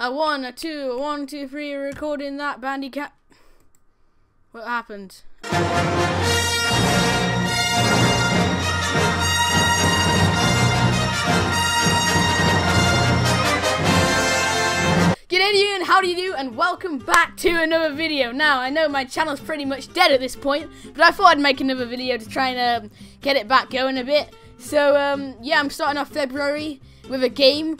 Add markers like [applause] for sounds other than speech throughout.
A one, a two, a one, two, three, recording that Bandicam. What happened? G'day and how do you do and welcome back to another video. Now I know my channel's pretty much dead at this point, but I thought I'd make another video to try and um, get it back going a bit. So um, yeah, I'm starting off February with a game.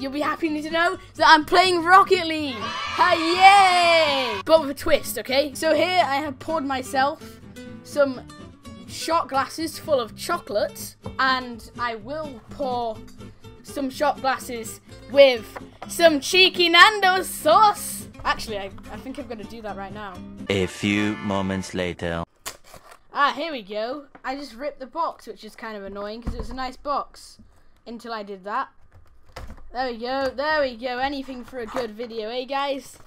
You'll be happy to know that I'm playing Rocket League. yay! But with a twist, okay? So here I have poured myself some shot glasses full of chocolate, and I will pour some shot glasses with some cheeky Nando's sauce. Actually, I, I think I'm going to do that right now. A few moments later. Ah, here we go. I just ripped the box, which is kind of annoying because it was a nice box until I did that. There we go. There we go. Anything for a good video, eh, guys?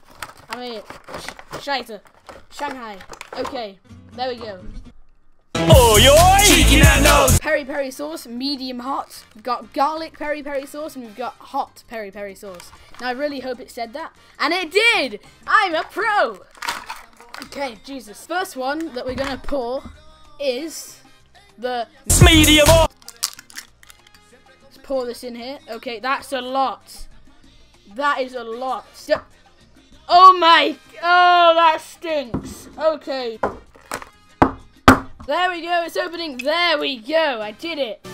I mean, sh Scheiter. Shanghai. Okay. There we go. Oh, yo! Cheeky Nando's! Peri peri sauce, medium hot. We've got garlic peri peri sauce and we've got hot peri peri sauce. Now I really hope it said that. And it did! I'm a pro! Okay, Jesus. First one that we're gonna pour is the medium hot! Pour this in here. Okay, that's a lot. That is a lot. Oh my oh that stinks. Okay. There we go, it's opening. There we go, I did it.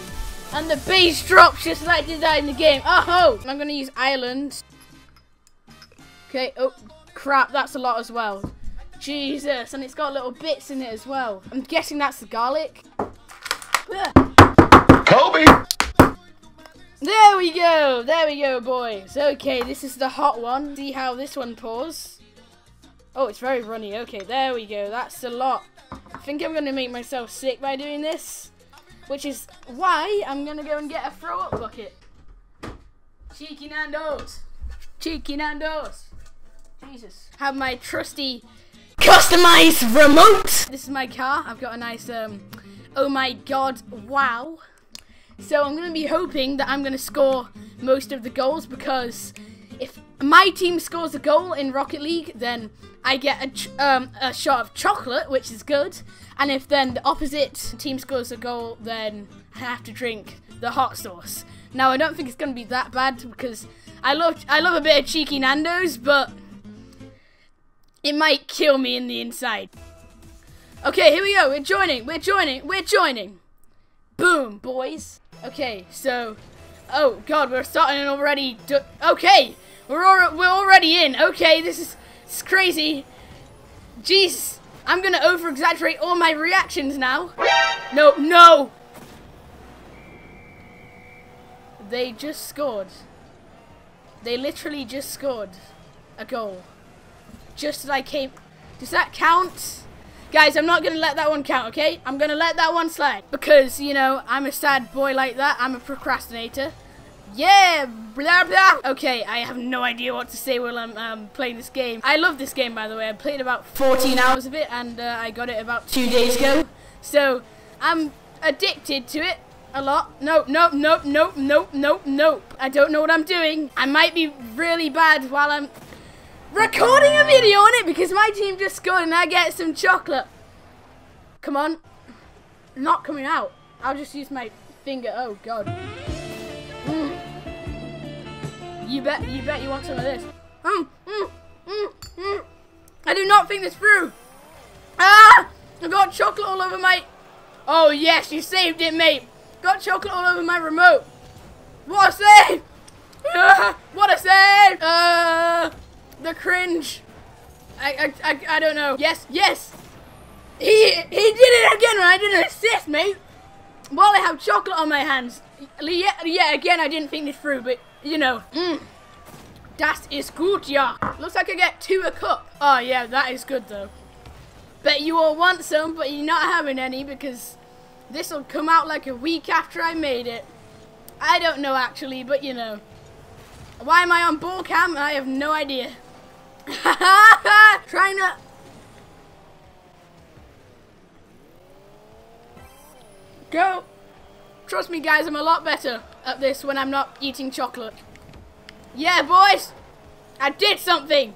And the bass drops just like did that in the game. Oh, ho! I'm gonna use islands. Okay, oh crap, that's a lot as well. Jesus, and it's got little bits in it as well. I'm guessing that's the garlic. Kobe! There we go, there we go, boys. Okay, this is the hot one. See how this one pours. Oh, it's very runny. Okay, there we go. That's a lot. I think I'm going to make myself sick by doing this. Which is why I'm going to go and get a throw up bucket. Cheeky Nando's. Cheeky Nando's. Jesus. Have my trusty customized remote. This is my car. I've got a nice, um, oh my god, wow. So I'm going to be hoping that I'm going to score most of the goals because if my team scores a goal in Rocket League, then I get a, um, a shot of chocolate, which is good. And if then the opposite team scores a goal, then I have to drink the hot sauce. Now I don't think it's going to be that bad because I love I love a bit of cheeky Nando's, but it might kill me in the inside. Okay, here we go. We're joining. We're joining. We're joining. Boom, boys. Okay, so oh god, we're starting already. okay, we're al we're already in. Okay, this is it's crazy. Jeez, I'm gonna over exaggerate all my reactions now. No, no. They just scored. They literally just scored a goal. Just as I came. Does that count? Guys, I'm not going to let that one count, okay? I'm going to let that one slide. Because, you know, I'm a sad boy like that. I'm a procrastinator. Yeah, blah, blah. Okay, I have no idea what to say while I'm um, playing this game. I love this game, by the way. I played about 14 hours of it, and uh, I got it about two days ago. So, I'm addicted to it a lot. Nope, nope, nope, nope, nope, nope, nope. I don't know what I'm doing. I might be really bad while I'm recording a video on it because my team just scored and I get some chocolate. Come on. Not coming out. I'll just use my finger. Oh, God. Mm. You bet, you bet you want some of this. Mm, mm, mm, mm. I do not think this through. Ah! I got chocolate all over my... Oh, yes, you saved it, mate. Got chocolate all over my remote. What a save! Ah, what a save! Uh, the cringe. I, I, I, I don't know. Yes, yes. He, he did it again I did an assist, mate. While I have chocolate on my hands. Yeah, yeah, again, I didn't think this through, but, you know. Mm. That is good, yeah. Looks like I get two a cup. Oh, yeah, that is good, though. Bet you all want some, but you're not having any because this will come out like a week after I made it. I don't know, actually, but, you know. Why am I on ball cam? I have no idea. [laughs] Trying to... Go! Trust me, guys, I'm a lot better at this when I'm not eating chocolate. Yeah, boys! I did something.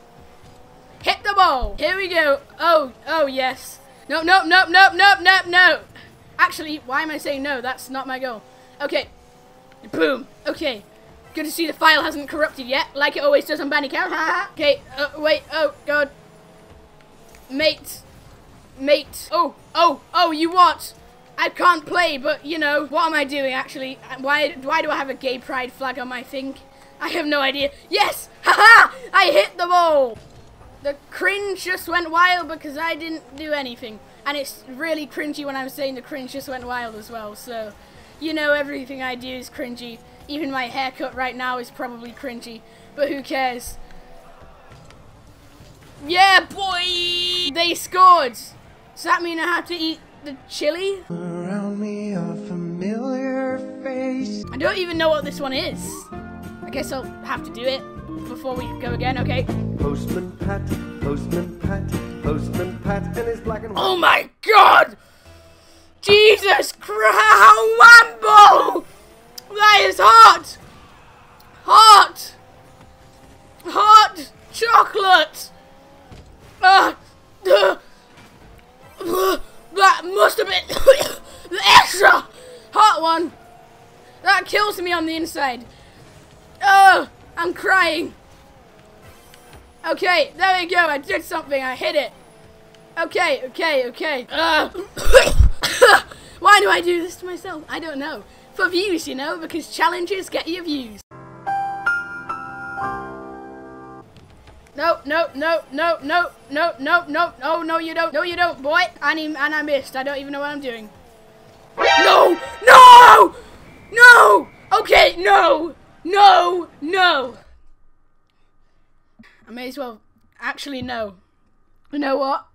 Hit the ball. Here we go. Oh, oh yes. No, no, no, no, no, no, no. Actually, why am I saying no? That's not my goal. Okay. Boom. Okay. Good to see the file hasn't corrupted yet, like it always does on Bandicam. okay, uh, wait, oh, God. Mate. Mate. Oh, oh, oh, you what? I can't play, but, you know, what am I doing, actually? Why, why do I have a gay pride flag on my thing? I have no idea. Yes! Haha! I hit the ball! The cringe just went wild because I didn't do anything. And it's really cringy when I'm saying the cringe just went wild as well, so... You know everything I do is cringy. Even my haircut right now is probably cringy. But who cares? Yeah, boy! They scored! Does that mean I have to eat the chili? Around me a familiar face. I don't even know what this one is. I guess I'll have to do it before we go again, okay? Postman Pat, Postman Pat, Postman Pat, and his black and white. Oh my god! Jesus Christ! Wambo! That is hot! Hot! Hot chocolate! Uh, uh, uh, that must have been [coughs] the extra hot one! That kills me on the inside. Oh, I'm crying. Okay, there we go. I did something. I hit it. Okay, okay, okay. Uh, [coughs] [coughs] why do I do this to myself? I don't know. For views, you know, because challenges get you views. No, no, no, no, no, no, no, no, no, no, you don't. No, you don't, boy. And, he, and I missed. I don't even know what I'm doing. No! No! No! Okay, no! No! No! I may as well. Actually, no. You know what?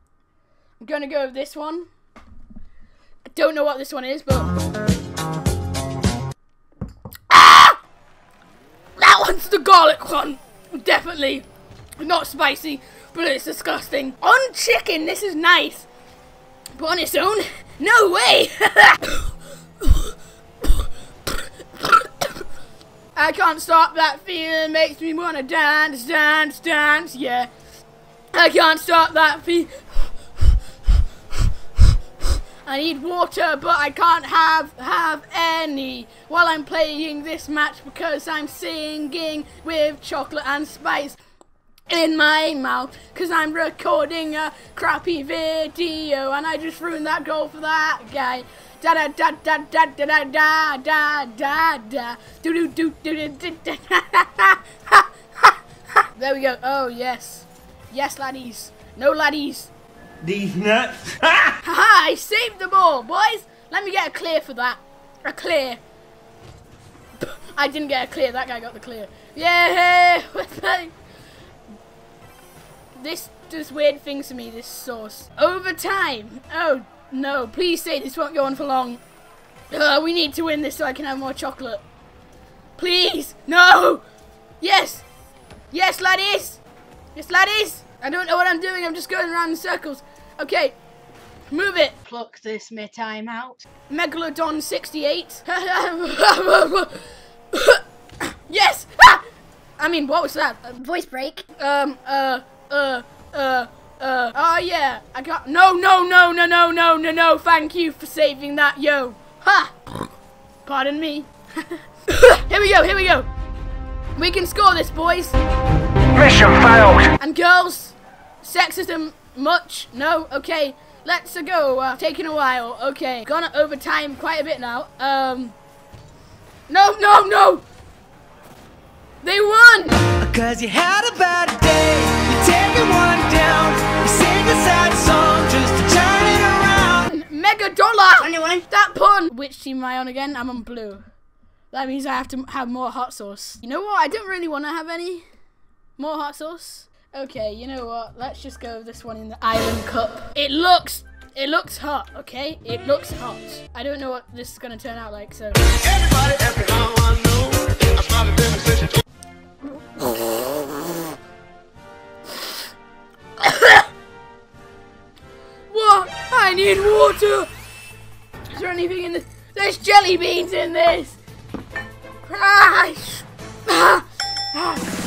I'm gonna go with this one. I don't know what this one is, but. Garlic! Definitely. Not spicy, but it's disgusting. On chicken, this is nice. But on its own, no way! [laughs] I can't stop that feeling, makes me wanna dance, dance, dance, yeah. I can't stop that feeling. I need water, but I can't have have any while I'm playing this match because I'm singing with chocolate and spice in my mouth because I'm recording a crappy video and I just ruined that goal for that guy. Da da da da da da da da da da da do do do do do do [laughs] There we go. Oh yes, yes laddies. No laddies. These nuts. [laughs] Haha! I saved the ball, boys. Let me get a clear for that. A clear. I didn't get a clear. That guy got the clear. Yeah. [laughs] this does weird things to me. This sauce. Overtime. Oh no! Please say this won't go on for long. Uh, we need to win this so I can have more chocolate. Please. No. Yes. Yes, laddies. Yes, laddies. I don't know what I'm doing. I'm just going around in circles. Okay. Move it. Pluck this me time out. Megalodon 68. [laughs] [coughs] yes. Ah! [coughs] I mean, what was that? Uh, Voice break. um, uh, uh, uh, uh, oh yeah, I got, no, no, no, no, no, no, no, no, thank you for saving that, yo. Ha! [coughs] Pardon me. here we go, here we go. We can score this, boys. Mission failed. And girls, sexism much? No? Okay, let's go. Uh, taking a while. Okay, gone over time quite a bit now. Um, no, no, no. They won. Cause you had a bad day. You're taking one down. You sing a sad song just to turn it around. Mega dollar. 21. That pun. Which team am I on again? I'm on blue. That means I have to have more hot sauce. You know what? I don't really want to have any more hot sauce. Okay, you know what? Let's just go with this one in the Island Cup. It looks, it looks hot. Okay, it looks hot. I don't know what this is gonna turn out like. So. [coughs] What? I need water. Is there anything in this? There's jelly beans in this. Christ. [coughs] Ah!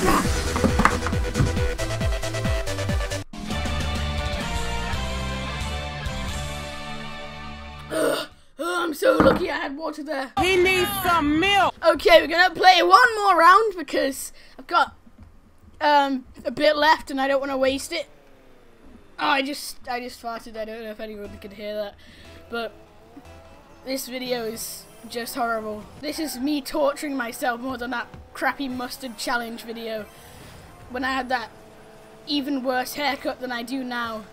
So lucky I had water there. He needs some milk. Okay, we're gonna play one more round because I've got um a bit left and I don't want to waste it. Oh, I just I just farted. I don't know if anyone could hear that, but this video is just horrible. This is me torturing myself more than that crappy mustard challenge video when I had that even worse haircut than I do now.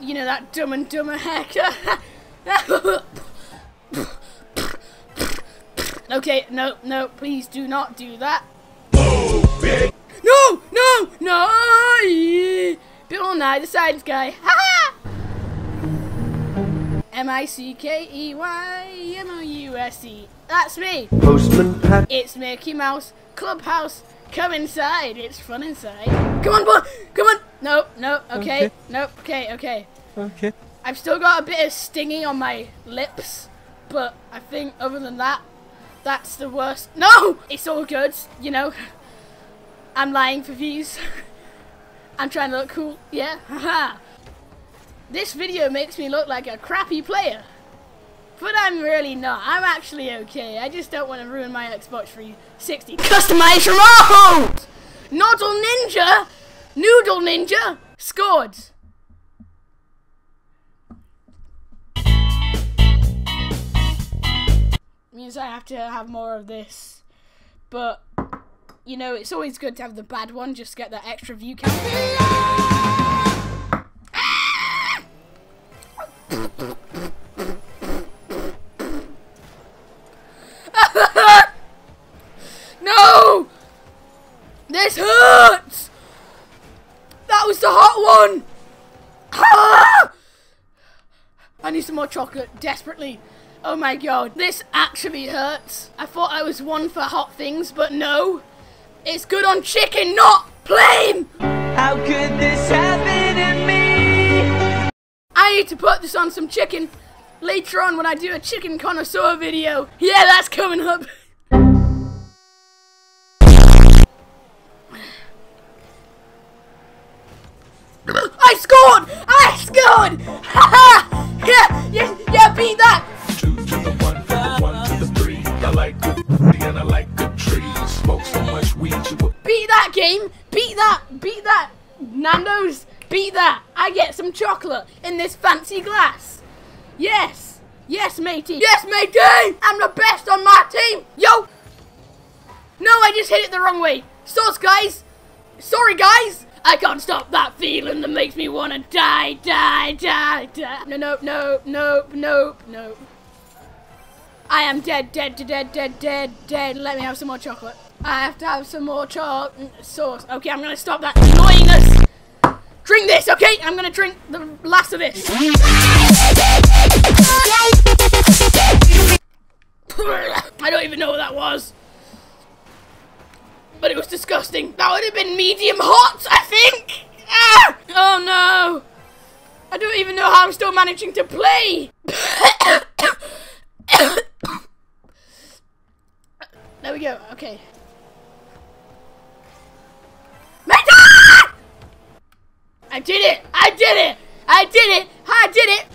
You know that dumb and dumber haircut. [laughs] [laughs] okay, no, no, please do not do that. No, no, no! Bill Nye, the science guy. [laughs] Ha ha! M I C K E Y M O U S E. That's me. Postman Pat. It's Mickey Mouse Clubhouse. Come inside. It's fun inside. Come on, boy. Come on. No, no. Okay. Okay. Nope. Okay. Okay. Okay. I've still got a bit of stinging on my lips, but I think other than that, that's the worst. No, it's all good. You know, I'm lying for views. [laughs] I'm trying to look cool. Yeah. Haha. this video makes me look like a crappy player. But I'm really not. I'm actually okay. I just don't want to ruin my Xbox 360. Customize remote! Noodle Ninja! Noodle Ninja! Scored! I have to have more of this. But, you know, it's always good to have the bad one, just get that extra view count. [laughs] No! This hurts! That was the hot one! [laughs] I need some more chocolate, desperately. Oh my god, this actually hurts. I thought I was one for hot things, but no. It's good on chicken, not plain! How could this happen to me? I need to put this on some chicken later on when I do a chicken connoisseur video. Yeah, that's coming up. I scored! I scored! Ha [laughs] ha! Yeah, yeah, yeah, beat that! And like good trees. Smoke so much weed you would Beat that game! Beat that! Beat that! Nando's! Beat that! I get some chocolate in this fancy glass! Yes! Yes, matey! Yes, matey! I'm the best on my team! Yo! No, I just hit it the wrong way! Sauce, guys! Sorry, guys! I can't stop that feeling that makes me wanna die, die, die, die. No, no, no, no, no, no. I am dead, dead, dead, dead, dead, dead. Let me have some more chocolate. I have to have some more chocolate sauce. Okay, I'm gonna stop that annoyingness. Drink this, okay? I'm gonna drink the last of this. [laughs] I don't even know what that was. But it was disgusting. That would have been medium hot, I think. Ah! Oh no. I don't even know how I'm still managing to play. [coughs] [coughs] there we go. Okay. Meta! I did it! I did it! I did it! I did it!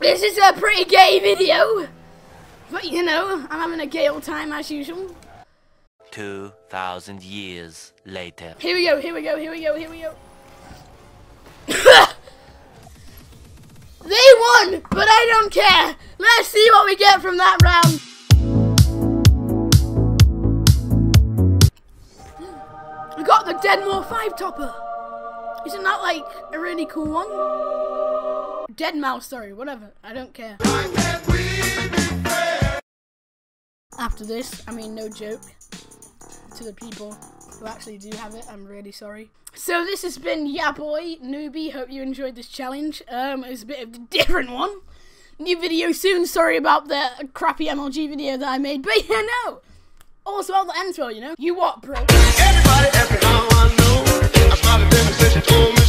This is a pretty gay video. But you know, I'm having a gay old time as usual. 2,000 years later. Here we go, here we go, here we go, here we go. [laughs] they won, but I don't care. Let's see what we get from that round. Got the Deadmore 5 topper. Isn't that like a really cool one? Dead mouse, sorry, whatever. I don't care. After this, I mean, no joke to the people who actually do have it. I'm really sorry. So this has been Yeah Boy Newbie. Hope you enjoyed this challenge. Um, it was a bit of a different one. New video soon. Sorry about the crappy MLG video that I made, but [laughs] yeah, no. Also, all the ends well, you know. You what, bro? Everybody, every now I know. I started since you told me